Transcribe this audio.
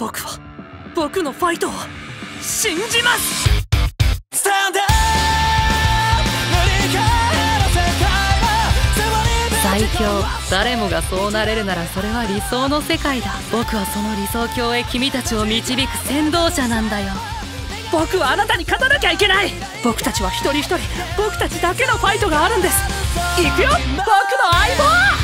僕は僕のファイトを信じます！最強。誰もがそうなれるならそれは理想の世界だ。僕はその理想郷へ君たちを導く先導者なんだよ。僕はあなたに勝たなきゃいけない！僕たちは一人一人僕たちだけのファイトがあるんです。行くよ！僕の相棒